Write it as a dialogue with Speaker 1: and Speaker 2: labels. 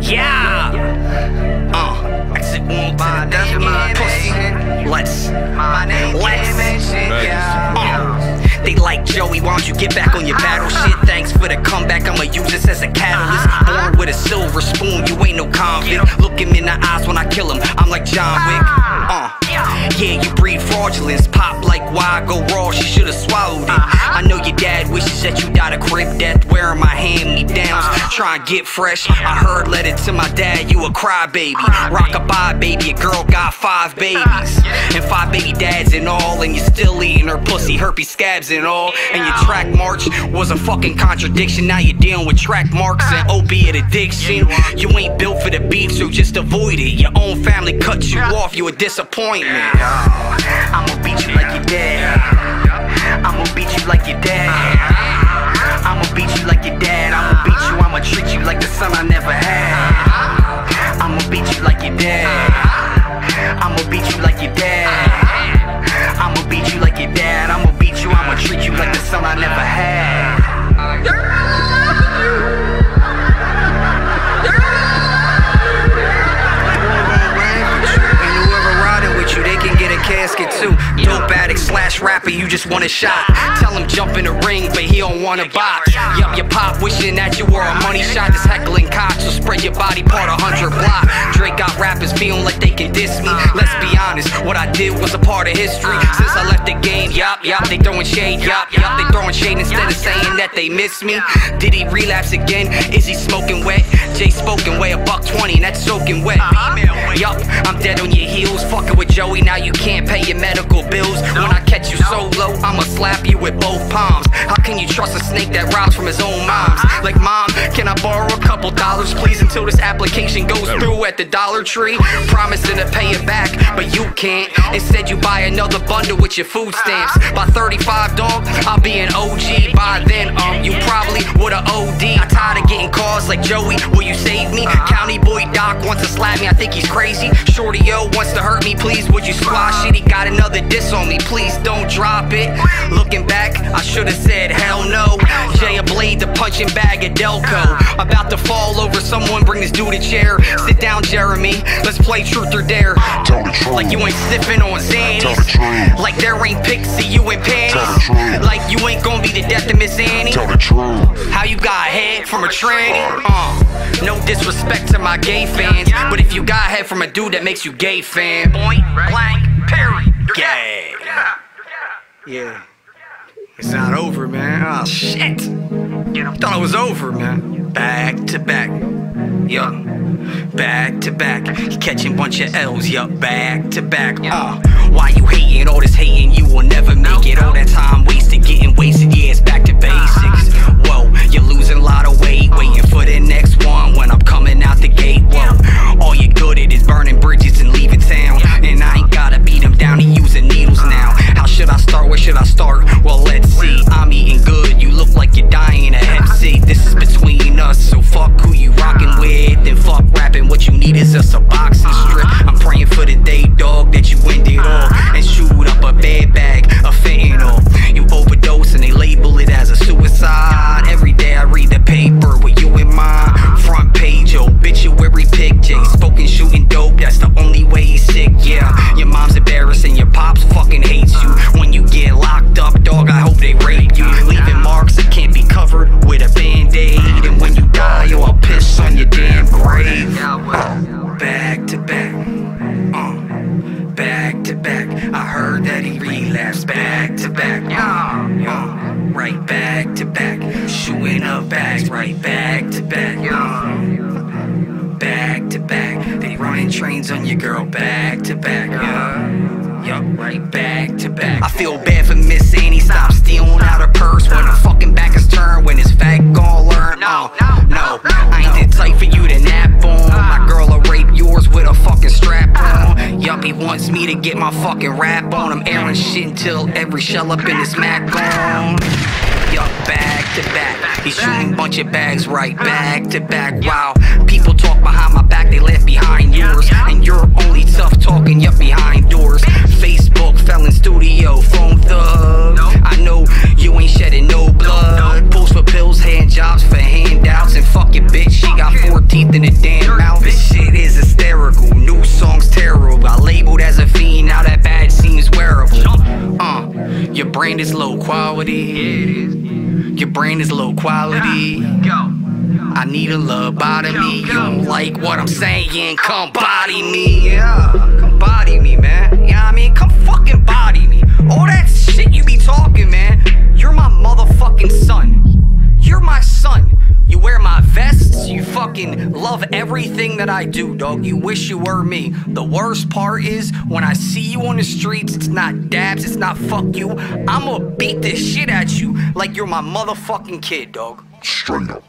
Speaker 1: Yeah. Uh, Exit Wound to the death pussy. Let's. Let's. Uh, they like Joey, why don't you get back on your battle shit? Thanks for the comeback, I'ma use this as a catalyst. Born with a silver spoon, you ain't no convict. Look him in the eyes when I kill him, I'm like John Wick. Uh, yeah, you breed fraudulence, pop why go raw, she should've swallowed it. I know your dad wishes that you died a crib death, wearing my hand me downs. Try and get fresh. I heard let it to my dad, you a crybaby. Rock a bye, baby, a girl got five babies. And five baby dads and all, and you still eating her pussy, herpes scabs and all. And your track march was a fucking contradiction. Now you're dealing with track marks and opiate addiction. You ain't built for the beef, so just avoid it. Your own family cut you off, you a disappointment. I'ma beat you like your dad. I'ma beat you like your dad. I'ma beat you like your dad. I'ma beat you, I'ma treat you like the son I never had. I'ma beat you like your dad. I'ma beat you like your dad. I'ma beat you like your dad. I'ma beat you, I'ma treat you like the son I never had. Rapper, you just want a shot. Tell him jump in the ring, but he don't want a box. Yup, your pop wishing that you were a money shot. This heckling cops will spread your body part a hundred block. Drake got rappers feeling like they can diss me. Let's be honest, what I did was a part of history. Since I left the game, yup, yup, they throwing shade, yup, yup, they throwing shade instead of saying that they miss me. Did he relapse again? Is he smoking wet? Jay Spoken way a buck twenty, and that's soaking wet. Uh-huh. Yup, I'm dead on your heels, fucking with Joey. Now you can't pay your medical bills. When I catch low, I'ma slap you with both palms. How can you trust a snake that robs from his own moms? Like, mom, can I borrow couple dollars, please, until this application goes through at the Dollar Tree? Promising to pay it back, but you can't. Instead, you buy another bundle with your food stamps. By 35, dog, I'll be an OG. By then, um, you probably would've OD. I'm tired of getting calls like Joey, will you save me? Uh-huh. County boy Doc wants to slap me, I think he's crazy. Shorty O wants to hurt me, please, would you squash uh-huh. it? He got another diss on me, please don't drop it. Looking back, I should've said hell no. Jay a blade, the punching bag of Delco. Uh-huh. About to fall over, someone bring this dude a chair. Sit down, Jeremy, let's play truth or dare.
Speaker 2: Tell the truth.
Speaker 1: Like you ain't sipping on
Speaker 2: Tell the
Speaker 1: Xannies.
Speaker 2: truth.
Speaker 1: Like there ain't pixie, you in
Speaker 2: Tell the truth.
Speaker 1: Like you ain't gonna be the death of Miss Annie.
Speaker 2: Tell the truth.
Speaker 1: How you got head from a tranny? Uh, no disrespect to my gay fans, but if you got head from a dude that makes you gay fan, point blank, period, gay. Yeah, it's not over, man. Oh shit, thought it was over, man. Back to back, yup. Back to back, catching bunch of L's, yup. Back to back. Uh, why you hating? All this hating, you will never make it. All that time wasted, getting wasted. Yeah, it's back to basics. Whoa, you're losing a lot of that back to back. Uh, right back to back. Shooting up bags, right back to back. Uh, back to back. They running trains on your girl back to back. Uh, yup, right back to back. I feel bad for Miss Annie. Stop stealing out her purse when I'm fucking back is. When his fat gon' learn. Uh, no, I ain't the type for you to nap on. My girl will rape yours with a fucking strap on. Yup, he wants me to get my fucking rap on. I'm airing shit until every shell up in his Mac gone. Yup, back to back. He's shooting bunch of bags right back to back. Wow, people talk behind my back, they left behind yours. And you're only tough talking, yup, behind doors. Reality. Your brain is low quality. I need a lobotomy. You don't like what I'm saying? Come body me. Yeah, come body me, man. Yeah, I mean, come fucking body me. All that shit you be talking, man. You're my motherfucking son. You're my son. You wear my vests, you fucking love everything that I do, dog. You wish you were me. The worst part is when I see you on the streets, it's not dabs, it's not fuck you. I'ma beat this shit at you like you're my motherfucking kid, dog.
Speaker 2: Straight up.